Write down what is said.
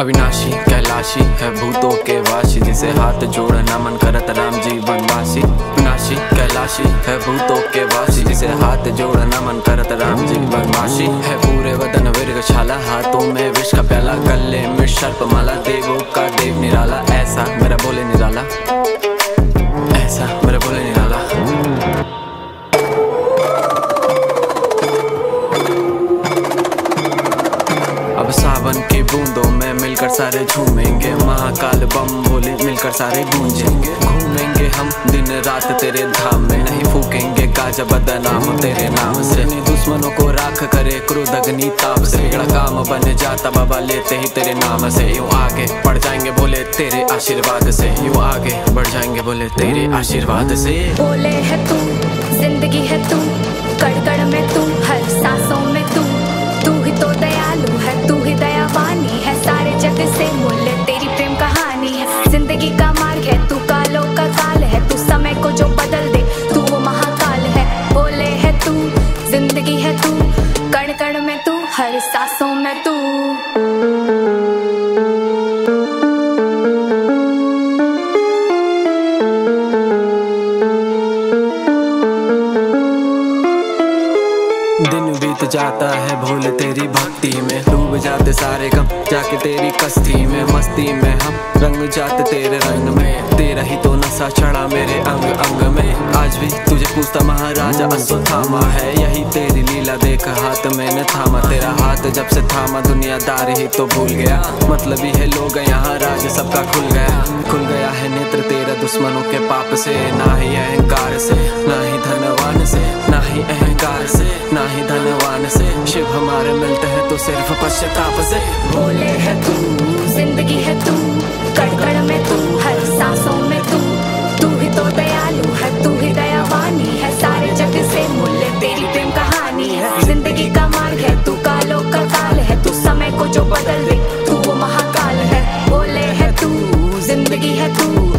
अविनाशी, कैलाशी है भूतों के वाशी जिसे हाथ जोड़ मन करत राम जी वनवासी। अविनाशी, कैलाशी है भूतों के वासी, जिसे हाथ जोड़ नमन करत राम जी वनवासी। है पूरे वदन विर्ग छाला हाथों में विष का प्याला, गले में सर्प माला देवों का देव निराला, ऐसा मेरा बोले निराला। ऐसा मेरा बोले निराला। अब सावन की बूंदों सारे झूमेंगे, महाकाल बम बोले, मिलकर सारे गूंजेंगे। घूमेंगे हम दिन रात तेरे धाम में, नहीं फूकेंगे गाजा बदनाम तेरे नाम से। दुश्मनों को राख करे क्रोध, अग्नि, ताप से। बिगड़ा काम बन जाता, बाबा लेते ही तेरे नाम से। यूँ आगे बढ़ जाएँगे बोले तेरे आशीर्वाद से। यूँ आगे बढ़ जाएँगे बोले तेरे आशीर्वाद से। बोले है तू, ज़िंदगी है तू कड़कड़ में तू। कण में तू, हर सांसों में तू। दिन बीत जाता है भोले तेरी भक्ति में। डूब जाते सारे गम, जाके तेरी कस्ती में, मस्ती में हम रंग जाते तेरे रंग में। तेरा ही तो नशा चढ़ा मेरे अंग अंग में। आज भी तुझे पूछता महाराजा अश्वत्थामा है, यही तेरी लीला देख हाथ मैंने थामा। तेरा हाथ जब से थामा, दुनियादार ही तो भूल गया। मतलब ही है लोग यहाँ, राज सबका खुल गया। खुल गया है नेत्र तेरा दुश्मनों के पाप से, ना ही अहंकार से, ना ही धनवान से, ना ही अहंकार से, ना ही धनवान से। शिव हमारे मिलते हैं तो सिर्फ़ पश्चाताप से। बोले है तू, ज़िंदगी है तू कड़कड़ में तू तू biggie had cool